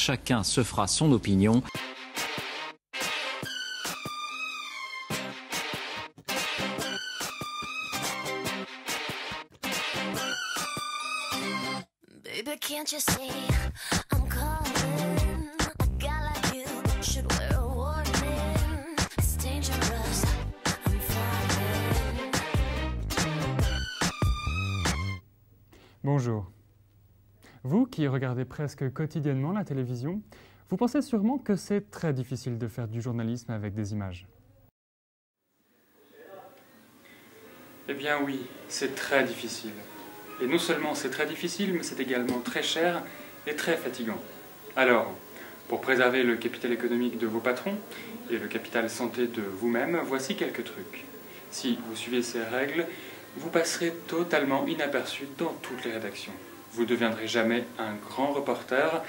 Chacun se fera son opinion. Presque quotidiennement la télévision, vous pensez sûrement que c'est très difficile de faire du journalisme avec des images. Eh bien oui, c'est très difficile. Et non seulement c'est très difficile, mais c'est également très cher et très fatigant. Alors, pour préserver le capital économique de vos patrons et le capital santé de vous-même, voici quelques trucs. Si vous suivez ces règles, vous passerez totalement inaperçu dans toutes les rédactions. Vous ne deviendrez jamais un grand reporter,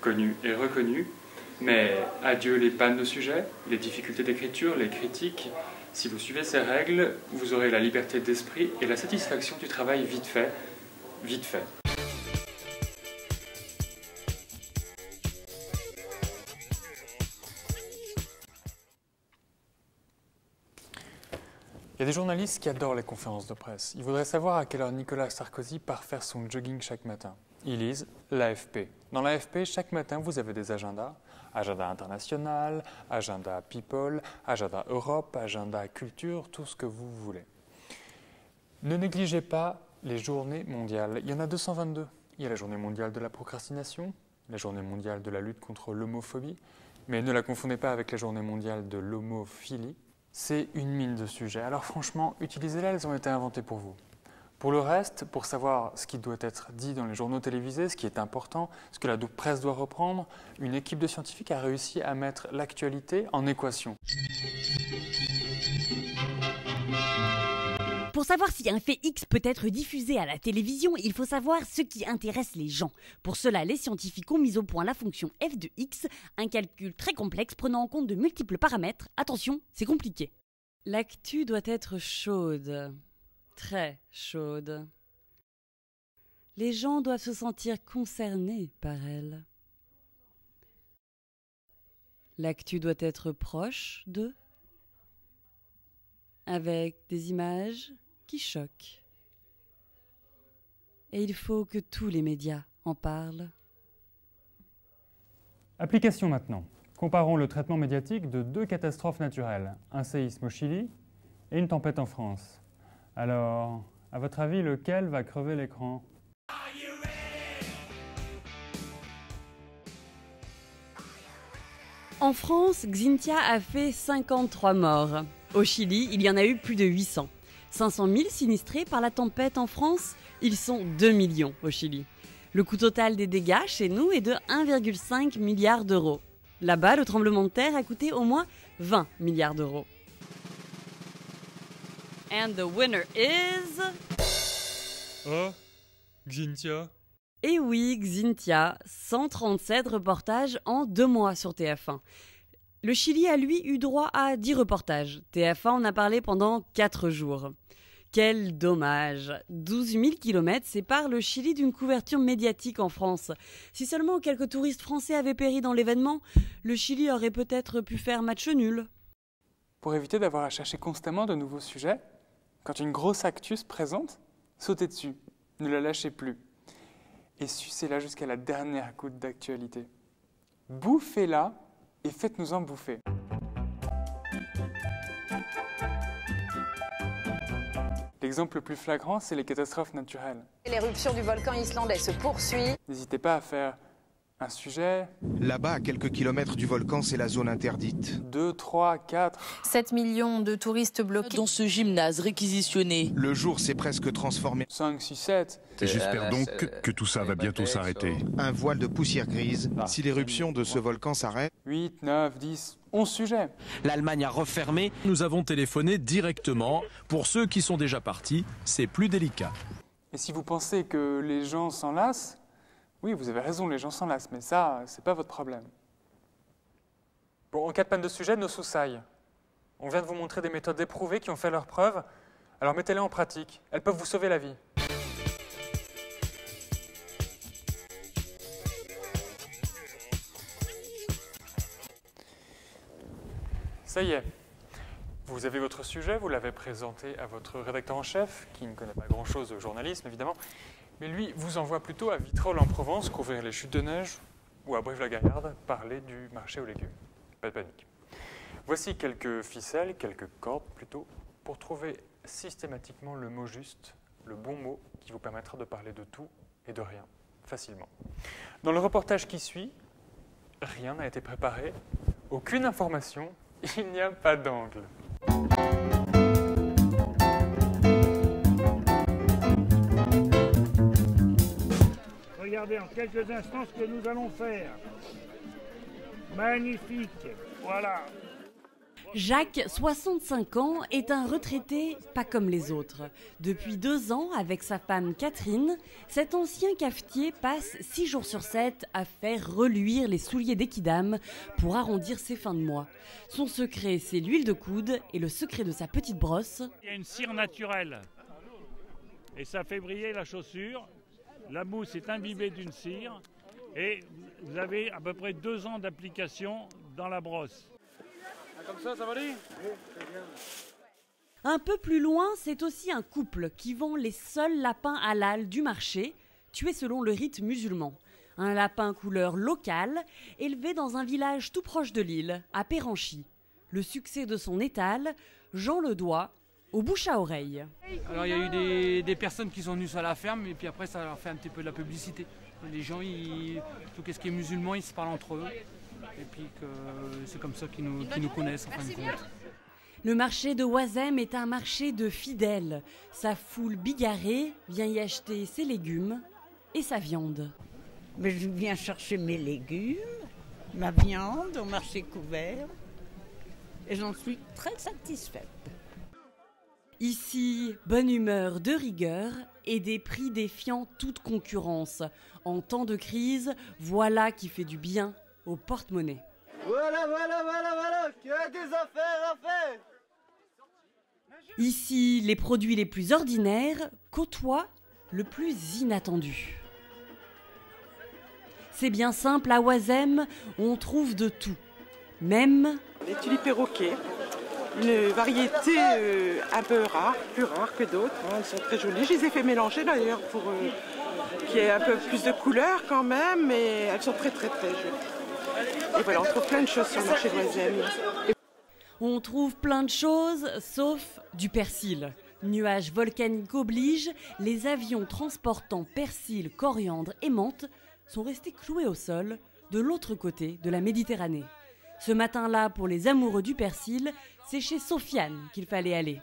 connu et reconnu, mais adieu les pannes de sujets, les difficultés d'écriture, les critiques. Si vous suivez ces règles, vous aurez la liberté d'esprit et la satisfaction du travail vite fait, vite fait. Il y a des journalistes qui adorent les conférences de presse. Ils voudraient savoir à quelle heure Nicolas Sarkozy part faire son jogging chaque matin. Ils lisent l'AFP. Dans l'AFP, chaque matin, vous avez des agendas. Agenda international, agenda people, agenda Europe, agenda culture, tout ce que vous voulez. Ne négligez pas les journées mondiales. Il y en a 222. Il y a la journée mondiale de la procrastination, la journée mondiale de la lutte contre l'homophobie, mais ne la confondez pas avec la journée mondiale de l'homophilie. C'est une mine de sujets. Alors franchement, utilisez-les, elles ont été inventées pour vous. Pour le reste, pour savoir ce qui doit être dit dans les journaux télévisés, ce qui est important, ce que la presse doit reprendre, une équipe de scientifiques a réussi à mettre l'actualité en équation. Pour savoir si un fait X peut être diffusé à la télévision, il faut savoir ce qui intéresse les gens. Pour cela, les scientifiques ont mis au point la fonction f de x, un calcul très complexe prenant en compte de multiples paramètres. Attention, c'est compliqué. L'actu doit être chaude. Très chaude. Les gens doivent se sentir concernés par elle. L'actu doit être proche d'eux, avec des images qui choquent. Et il faut que tous les médias en parlent. Application maintenant. Comparons le traitement médiatique de deux catastrophes naturelles, un séisme au Chili et une tempête en France. Alors, à votre avis, lequel va crever l'écran? En France, Xintia a fait 53 morts. Au Chili, il y en a eu plus de 800. 500 000 sinistrés par la tempête en France, ils sont 2 millions au Chili. Le coût total des dégâts chez nous est de 1,5 milliard d'euros. Là-bas, le tremblement de terre a coûté au moins 20 milliards d'euros. And the winner is... Oh, Xintia. Et oui, Xintia, 137 reportages en deux mois sur TF1. Le Chili a lui eu droit à 10 reportages. TF1 en a parlé pendant 4 jours. Quel dommage 12 000 km séparent le Chili d'une couverture médiatique en France. Si seulement quelques touristes français avaient péri dans l'événement, le Chili aurait peut-être pu faire match nul. Pour éviter d'avoir à chercher constamment de nouveaux sujets, quand une grosse actus se présente, sautez dessus, ne la lâchez plus. Et sucez-la jusqu'à la dernière goutte d'actualité. Bouffez-la et faites-nous en bouffer. L'exemple le plus flagrant, c'est les catastrophes naturelles. L'éruption du volcan islandais se poursuit. N'hésitez pas à faire un sujet, Là-bas, à quelques kilomètres du volcan, c'est la zone interdite. 2, 3, 4. 7 millions de touristes bloqués. dans ce gymnase réquisitionné. Le jour s'est presque transformé. 5, 6, 7. J'espère donc que, que tout ça va bientôt s'arrêter. Un voile de poussière grise. Si l'éruption de ce volcan s'arrête, 8, 9, 10, 11 sujets. L'Allemagne a refermé. Nous avons téléphoné directement. Pour ceux qui sont déjà partis, c'est plus délicat. Et si vous pensez que les gens s'en lassent, oui, vous avez raison, les gens s'enlacent, mais ça, c'est pas votre problème. Bon, en cas de panne de sujet, nos soussailles. On vient de vous montrer des méthodes éprouvées qui ont fait leurs preuves, alors mettez-les en pratique. Elles peuvent vous sauver la vie. Ça y est, vous avez votre sujet, vous l'avez présenté à votre rédacteur en chef, qui ne connaît pas grand-chose au journalisme évidemment, mais lui vous envoie plutôt à Vitrolles en Provence couvrir les chutes de neige ou à Brive-la-Gaillarde parler du marché aux légumes. Pas de panique. Voici quelques ficelles, quelques cordes plutôt, pour trouver systématiquement le mot juste, le bon mot qui vous permettra de parler de tout et de rien facilement. Dans le reportage qui suit, rien n'a été préparé, aucune information, il n'y a pas d'angle. Regardez en quelques instants ce que nous allons faire. Magnifique. Voilà. Jacques, 65 ans, est un retraité pas comme les autres. Depuis deux ans, avec sa femme Catherine, cet ancien cafetier passe six jours sur sept à faire reluire les souliers d'équidame pour arrondir ses fins de mois. Son secret, c'est l'huile de coude et le secret de sa petite brosse. Il y a une cire naturelle. Et ça fait briller la chaussure. La mousse est imbibée d'une cire. Et vous avez à peu près deux ans d'application dans la brosse. Comme ça, ça va aller Un peu plus loin, c'est aussi un couple qui vend les seuls lapins halal du marché, tués selon le rite musulman. Un lapin couleur locale, élevé dans un village tout proche de l'île, à Péranchy. Le succès de son étal, Jean le doigt, au bouche à oreille. Alors il y a eu des, des personnes qui sont venues sur la ferme et puis après ça leur fait un petit peu de la publicité. Les gens, ils, tout ce qui est musulman, ils se parlent entre eux. Et puis que c'est comme ça qu'ils nous, qu'ils nous connaissent en fin de compte. Le marché de Oisem est un marché de fidèles. Sa foule bigarrée vient y acheter ses légumes et sa viande. Mais je viens chercher mes légumes, ma viande au marché couvert et j'en suis très satisfaite. Ici, bonne humeur de rigueur et des prix défiant toute concurrence. En temps de crise, voilà qui fait du bien au porte-monnaie. Voilà, voilà, voilà, voilà, qu'il y a des affaires à faire. Ici, les produits les plus ordinaires côtoient le plus inattendu. C'est bien simple, à Oisem, on trouve de tout. Même Les tulipes perroquets, une variété euh, un peu rare, plus rare que d'autres. hein, Elles sont très jolies. Je les ai fait mélanger d'ailleurs pour euh, qu'il y ait un peu plus de couleurs quand même, mais elles sont très très très jolies. Et voilà, on trouve plein de choses sur le marché de. On trouve plein de choses, sauf du persil. Nuages volcaniques oblige, les avions transportant persil, coriandre et menthe sont restés cloués au sol de l'autre côté de la Méditerranée. Ce matin-là, pour les amoureux du persil, c'est chez Sofiane qu'il fallait aller.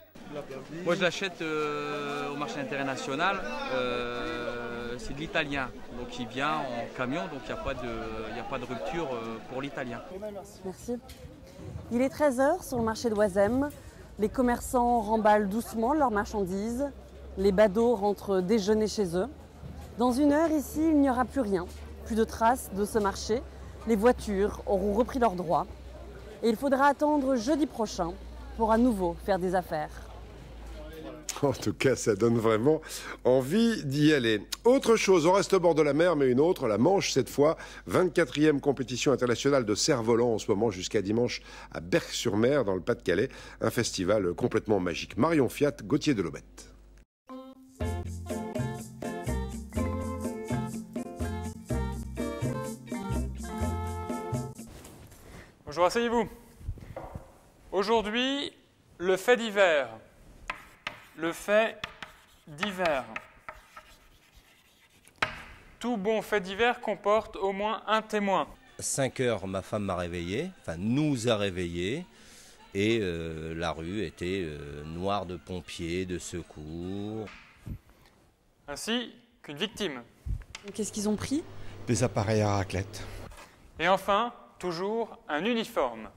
Moi, je l'achète euh, au marché international. euh, c'est de l'italien. Donc, il vient en camion, donc il n'y a, pas de- y a pas de rupture euh, pour l'italien. Merci. Il est 13h sur le marché d'Oisem. Les commerçants remballent doucement leurs marchandises. Les badauds rentrent déjeuner chez eux. Dans une heure, ici, il n'y aura plus rien. Plus de traces de ce marché. Les voitures auront repris leurs droits. Et il faudra attendre jeudi prochain pour à nouveau faire des affaires. En tout cas, ça donne vraiment envie d'y aller. Autre chose, on reste au bord de la mer, mais une autre, la Manche cette fois. 24e compétition internationale de cerf-volant en ce moment jusqu'à dimanche à Berck-sur-Mer, dans le Pas-de-Calais. Un festival complètement magique. Marion Fiat, Gauthier de Bonjour, asseyez-vous. Aujourd'hui, le fait divers. Le fait divers. Tout bon fait divers comporte au moins un témoin. 5 heures, ma femme m'a réveillé, enfin nous a réveillés, et euh, la rue était euh, noire de pompiers, de secours. Ainsi qu'une victime. Qu'est-ce qu'ils ont pris? Des appareils à raclette. Et enfin, toujours un uniforme.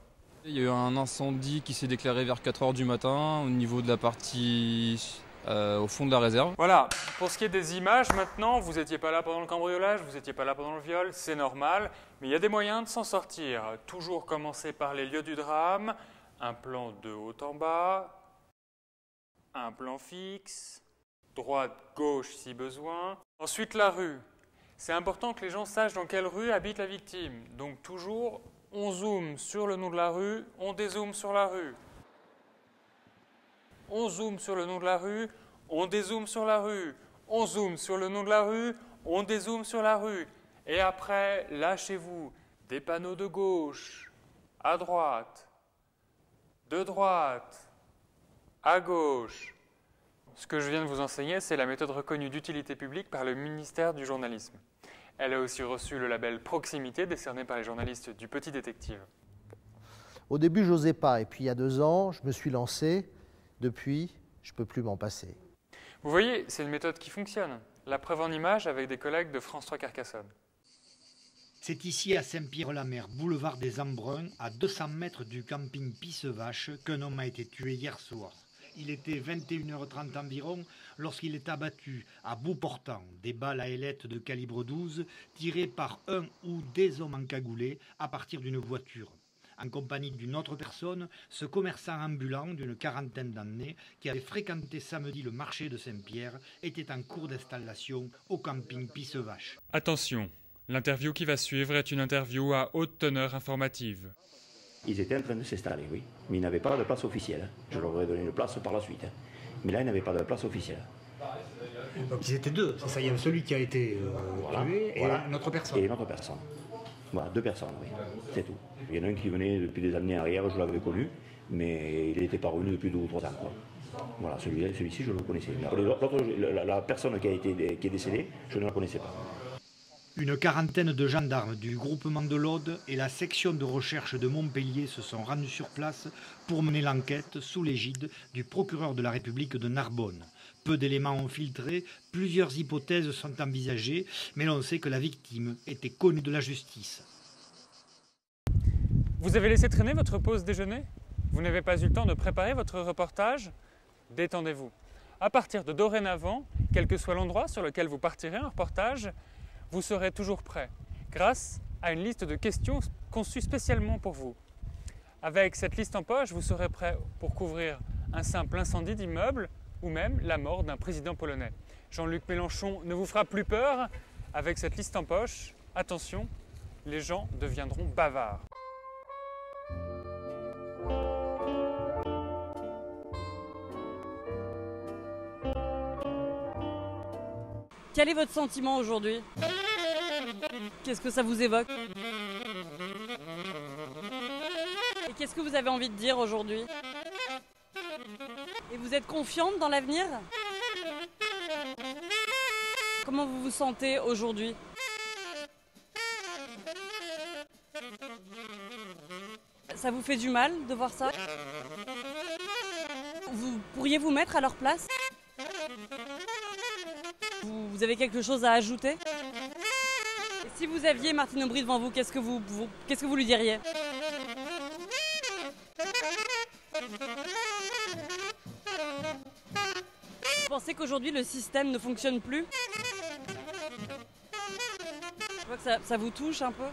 Il y a eu un incendie qui s'est déclaré vers 4h du matin au niveau de la partie euh, au fond de la réserve. Voilà, pour ce qui est des images, maintenant, vous n'étiez pas là pendant le cambriolage, vous n'étiez pas là pendant le viol, c'est normal, mais il y a des moyens de s'en sortir. Toujours commencer par les lieux du drame, un plan de haut en bas, un plan fixe, droite, gauche si besoin. Ensuite, la rue. C'est important que les gens sachent dans quelle rue habite la victime. Donc toujours on zoome sur le nom de la rue, on dézoome sur la rue. On zoome sur le nom de la rue, on dézoome sur la rue. On zoome sur le nom de la rue, on dézoome sur la rue. Et après, lâchez-vous des panneaux de gauche, à droite, de droite, à gauche. Ce que je viens de vous enseigner, c'est la méthode reconnue d'utilité publique par le ministère du journalisme. Elle a aussi reçu le label Proximité décerné par les journalistes du Petit Détective. Au début, je n'osais pas. Et puis, il y a deux ans, je me suis lancé. Depuis, je ne peux plus m'en passer. Vous voyez, c'est une méthode qui fonctionne. La preuve en image avec des collègues de France 3 Carcassonne. C'est ici à Saint-Pierre-la-Mer, boulevard des Embruns, à 200 mètres du camping Pissevache, qu'un homme a été tué hier soir. Il était 21h30 environ lorsqu'il est abattu à bout portant des balles à ailettes de calibre 12 tirées par un ou des hommes encagoulés à partir d'une voiture. En compagnie d'une autre personne, ce commerçant ambulant d'une quarantaine d'années qui avait fréquenté samedi le marché de Saint-Pierre était en cours d'installation au camping Pissevache. Attention, l'interview qui va suivre est une interview à haute teneur informative. Ils étaient en train de s'installer, oui. Mais ils n'avaient pas de place officielle. Je leur aurais donné une place par la suite. hein. Mais là, ils n'avaient pas de place officielle. Donc ils étaient deux, c'est ça, il y a celui qui a été euh, Voilà, tué et voilà. une autre personne. Et une autre personne. Voilà, deux personnes, oui. C'est tout. Il y en a un qui venait depuis des années arrière, je l'avais connu, mais il n'était pas revenu depuis deux ou trois ans. quoi. Voilà, celui- celui-ci, je le connaissais. L'autre, la, la personne qui, a été, qui est décédée, je ne la connaissais pas. Une quarantaine de gendarmes du groupement de l'Aude et la section de recherche de Montpellier se sont rendus sur place pour mener l'enquête sous l'égide du procureur de la République de Narbonne. Peu d'éléments ont filtré, plusieurs hypothèses sont envisagées, mais l'on sait que la victime était connue de la justice. Vous avez laissé traîner votre pause déjeuner? Vous n'avez pas eu le temps de préparer votre reportage? Détendez-vous. À partir de dorénavant, quel que soit l'endroit sur lequel vous partirez un reportage, vous serez toujours prêt, grâce à une liste de questions conçues spécialement pour vous. Avec cette liste en poche, vous serez prêt pour couvrir un simple incendie d'immeuble ou même la mort d'un président polonais. Jean-Luc Mélenchon ne vous fera plus peur. Avec cette liste en poche, attention, les gens deviendront bavards. Quel est votre sentiment aujourd'hui? Qu'est-ce que ça vous évoque Et qu'est-ce que vous avez envie de dire aujourd'hui Et vous êtes confiante dans l'avenir Comment vous vous sentez aujourd'hui Ça vous fait du mal de voir ça Vous pourriez vous mettre à leur place vous, vous avez quelque chose à ajouter Si vous aviez Martine Aubry devant vous, qu'est-ce que vous, vous- qu'est-ce que vous lui diriez Vous pensez qu'aujourd'hui le système ne fonctionne plus Je vois que ça, ça vous touche un peu.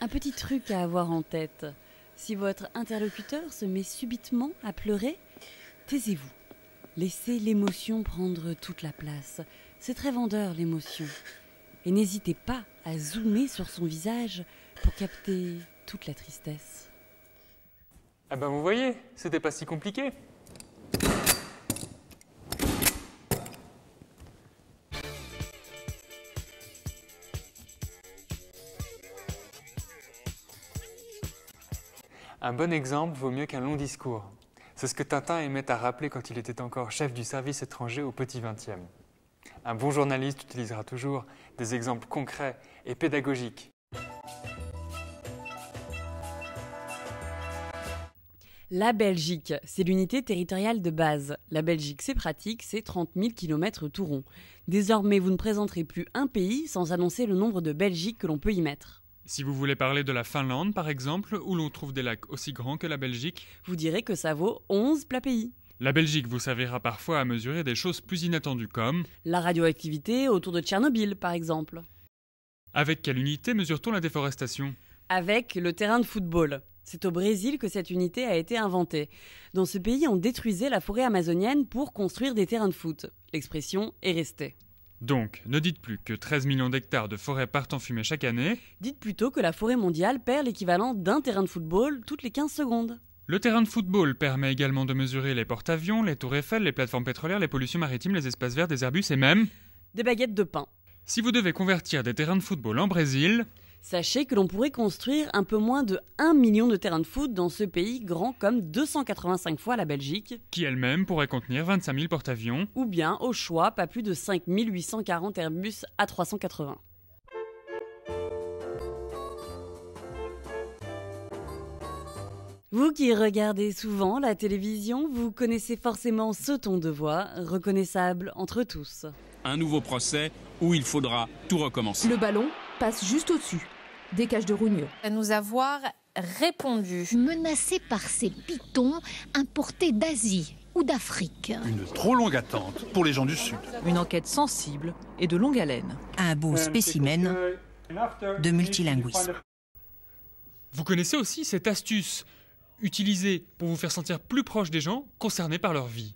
Un petit truc à avoir en tête. Si votre interlocuteur se met subitement à pleurer, taisez-vous. Laissez l'émotion prendre toute la place. C'est très vendeur l'émotion. Et n'hésitez pas à zoomer sur son visage pour capter toute la tristesse. Ah ben vous voyez, c'était pas si compliqué. Un bon exemple vaut mieux qu'un long discours. C'est ce que Tintin aimait à rappeler quand il était encore chef du service étranger au petit XXe. Un bon journaliste utilisera toujours des exemples concrets et pédagogiques. La Belgique, c'est l'unité territoriale de base. La Belgique, c'est pratique, c'est 30 000 km tout rond. Désormais, vous ne présenterez plus un pays sans annoncer le nombre de Belgiques que l'on peut y mettre. Si vous voulez parler de la Finlande, par exemple, où l'on trouve des lacs aussi grands que la Belgique, Vous direz que ça vaut 11 plats pays. la Belgique vous servira parfois à mesurer des choses plus inattendues comme La radioactivité autour de Tchernobyl, par exemple. avec quelle unité mesure-t-on la déforestation? Avec le terrain de football. C'est au Brésil que cette unité a été inventée. Dans ce pays, on détruisait la forêt amazonienne pour construire des terrains de foot. L'expression est restée. Donc, ne dites plus que 13 millions d'hectares de forêt partent en fumée chaque année. Dites plutôt que la forêt mondiale perd l'équivalent d'un terrain de football toutes les 15 secondes. Le terrain de football permet également de mesurer les porte-avions, les tours Eiffel, les plateformes pétrolières, les pollutions maritimes, les espaces verts, des Airbus et même... Des baguettes de pain. Si vous devez convertir des terrains de football en Brésil... Sachez que l'on pourrait construire un peu moins de 1 million de terrains de foot dans ce pays grand comme 285 fois la Belgique. Qui elle-même pourrait contenir 25 000 porte-avions. Ou bien, au choix, pas plus de 5 840 Airbus A380. Vous qui regardez souvent la télévision, vous connaissez forcément ce ton de voix, reconnaissable entre tous. Un nouveau procès où il faudra tout recommencer. Le ballon passe juste au-dessus des cages de rougneux. À nous avoir répondu. Menacé par ces pitons importés d'Asie ou d'Afrique. Une trop longue attente pour les gens du Sud. Une enquête sensible et de longue haleine. Un beau spécimen de multilinguisme. Vous connaissez aussi cette astuce utilisée pour vous faire sentir plus proche des gens concernés par leur vie.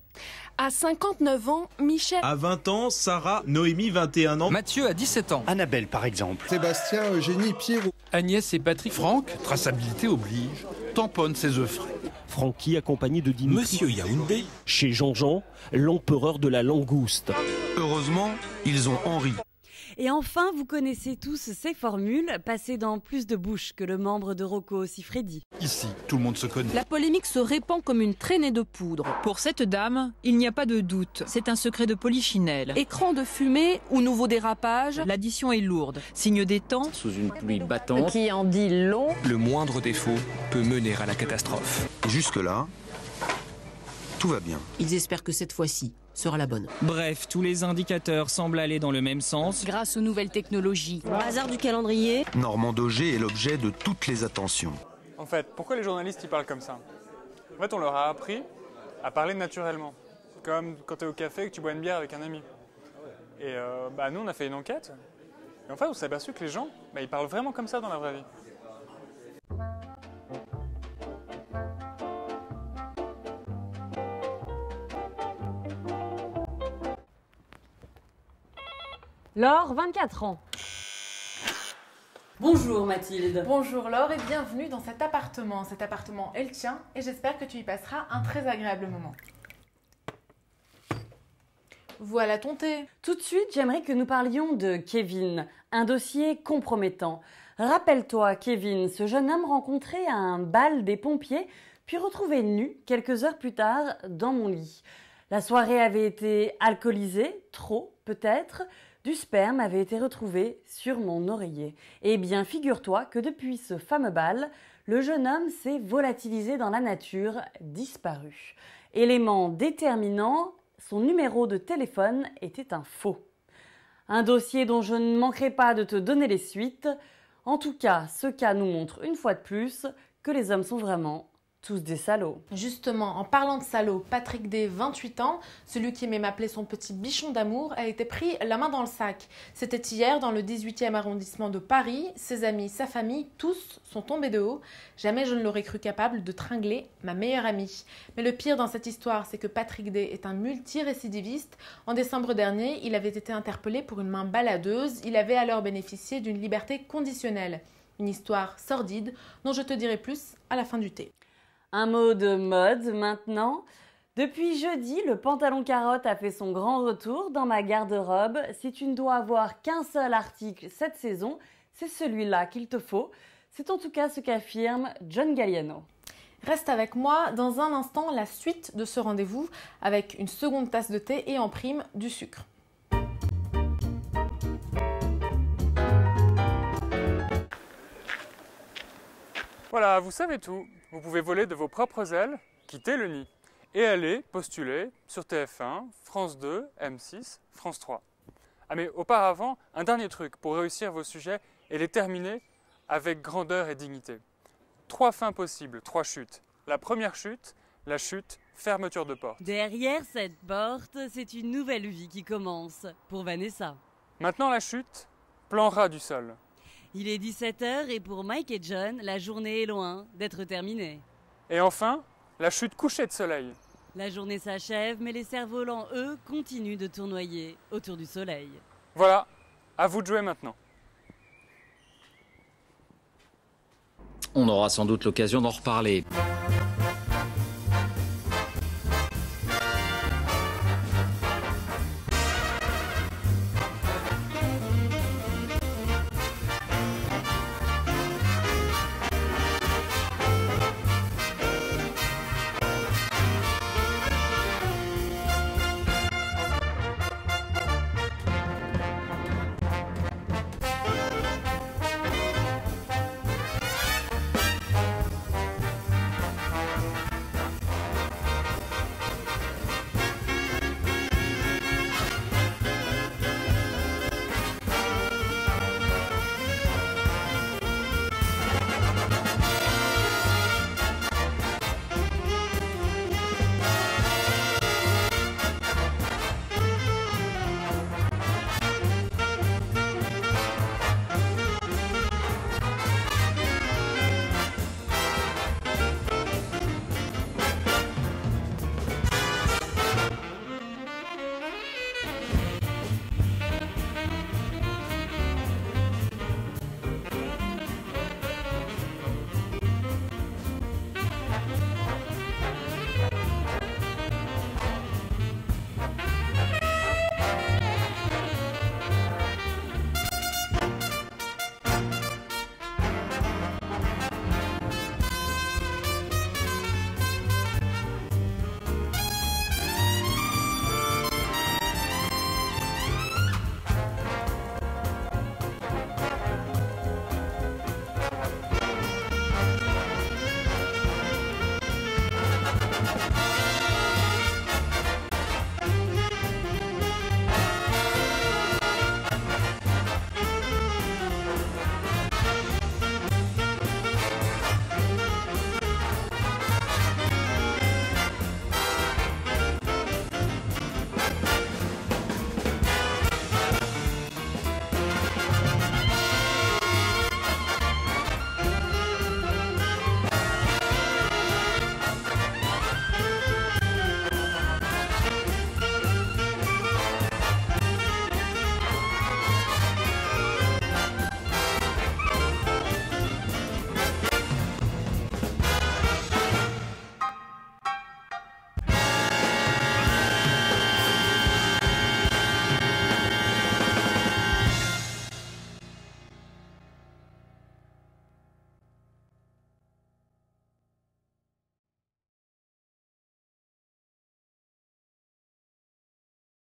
À 59 ans, Michel. À 20 ans, Sarah, Noémie, 21 ans. Mathieu a 17 ans. Annabelle, par exemple. Sébastien, Eugénie, Pierrot. Agnès et Patrick. Franck, traçabilité oblige, tamponne ses œufs frais. Francky accompagné de Dimitri. Monsieur Yaoundé. Chez Jean-Jean, l'empereur de la langouste. Heureusement, ils ont Henri. Et enfin, vous connaissez tous ces formules passées dans plus de bouches que le membre de Rocco Siffredi. Ici, tout le monde se connaît. La polémique se répand comme une traînée de poudre. Pour cette dame, il n'y a pas de doute. C'est un secret de polichinelle. Écran de fumée ou nouveau dérapage. L'addition est lourde. Signe des temps. Sous une pluie battante. Qui en dit long. Le moindre défaut peut mener à la catastrophe. Jusque-là, tout va bien. Ils espèrent que cette fois-ci sera la bonne. Bref, tous les indicateurs semblent aller dans le même sens. Grâce aux nouvelles technologies. Hasard du calendrier. Normand Dogé est l'objet de toutes les attentions. En fait, pourquoi les journalistes ils parlent comme ça? En fait, on leur a appris à parler naturellement. Comme quand tu es au café et que tu bois une bière avec un ami. Et euh, bah, nous, on a fait une enquête. Et en fait, on s'est aperçu que les gens, bah, ils parlent vraiment comme ça dans la vraie vie. Laure, 24 ans. Bonjour Mathilde. Bonjour Laure et bienvenue dans cet appartement. Cet appartement est le tien et j'espère que tu y passeras un très agréable moment. Voilà ton thé. Tout de suite, j'aimerais que nous parlions de Kevin, un dossier compromettant. Rappelle-toi, Kevin, ce jeune homme rencontré à un bal des pompiers, puis retrouvé nu quelques heures plus tard dans mon lit. La soirée avait été alcoolisée, trop peut-être. Du sperme avait été retrouvé sur mon oreiller. Eh bien, figure-toi que depuis ce fameux bal, le jeune homme s'est volatilisé dans la nature, disparu. Élément déterminant, son numéro de téléphone était un faux. Un dossier dont je ne manquerai pas de te donner les suites. En tout cas, ce cas nous montre une fois de plus que les hommes sont vraiment tous des salauds. Justement, en parlant de salauds, Patrick D, 28 ans, celui qui aimait m'appeler son petit bichon d'amour, a été pris la main dans le sac. C'était hier dans le 18e arrondissement de Paris. Ses amis, sa famille, tous sont tombés de haut. Jamais je ne l'aurais cru capable de tringler ma meilleure amie. Mais le pire dans cette histoire, c'est que Patrick D est un multirécidiviste. En décembre dernier, il avait été interpellé pour une main baladeuse. Il avait alors bénéficié d'une liberté conditionnelle. Une histoire sordide dont je te dirai plus à la fin du thé. Un mot de mode maintenant. Depuis jeudi, le pantalon carotte a fait son grand retour dans ma garde-robe. Si tu ne dois avoir qu'un seul article cette saison, c'est celui-là qu'il te faut. C'est en tout cas ce qu'affirme John Galliano. Reste avec moi dans un instant la suite de ce rendez-vous avec une seconde tasse de thé et en prime du sucre. Voilà, vous savez tout. Vous pouvez voler de vos propres ailes, quitter le nid et aller postuler sur TF1, France 2, M6, France 3. Ah mais auparavant, un dernier truc pour réussir vos sujets et les terminer avec grandeur et dignité. Trois fins possibles, trois chutes. La première chute, la chute, fermeture de porte. Derrière cette porte, c'est une nouvelle vie qui commence pour Vanessa. Maintenant la chute, plan ras du sol. Il est 17h et pour Mike et John, la journée est loin d'être terminée. Et enfin, la chute couchée de soleil. La journée s'achève, mais les cerfs-volants, eux, continuent de tournoyer autour du soleil. Voilà, à vous de jouer maintenant. On aura sans doute l'occasion d'en reparler.